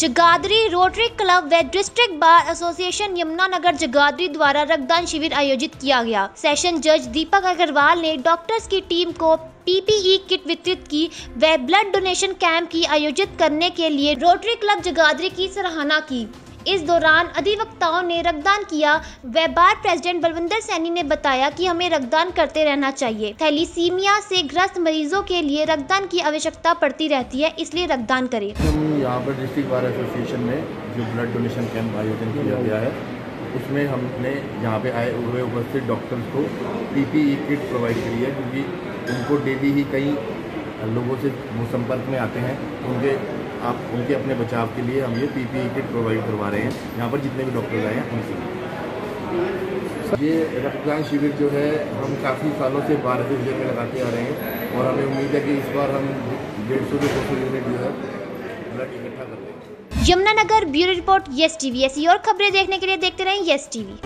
Jagadhri rotary club व district bar association Yamunanagar Jagadhri द्वारा रक्तदान शिविर आयोजित किया गया। सेशन जज दीपक अग्रवाल ने डॉक्टर्स की टीम को पीपीई किट वितरित की व ब्लड डोनेशन कैंप की आयोजित करने के लिए रोटरी क्लब जगाधरी की सराहना की। इस दौरान अधिवक्ताओं ने रक्तदान किया। व बार प्रेसिडेंट बलविंदर सैनी ने बताया कि हमें रक्तदान करते रहना चाहिए। थैलीसीमिया से ग्रस्त मरीजों के लिए रक्तदान की आवश्यकता पड़ती रहती है, इसलिए रक्तदान करें। हम यहाँ पर डिस्ट्रिक्ट बार एसोसिएशन में जो ब्लड डोनेशन कैंप आयोजन किया गया है, उसमें हमने यहाँ पे आए हुए उपस्थित डॉक्टर्स को पीपीई किट प्रोवाइड करी है, क्योंकि उनको डेली ही कई लोगों से संपर्क में आते हैं, उनके आप उनके अपने बचाव के लिए हम ये पीपीई किट प्रोवाइड करवा रहे हैं। यहाँ पर जितने भी डॉक्टर्स आए हैं उनसे ये रक्तदान शिविर जो है, हम काफ़ी सालों से भारत ज़िले में लगाते आ रहे हैं और हमें उम्मीद है कि इस बार हम डेढ़ सौ से दो सौ यूनिट जो है ब्लड इकट्ठा कर देंगे Yamunanagar bureau report, Yes TV. ऐसी और खबरें देखने के लिए देखते रहें यस टीवी।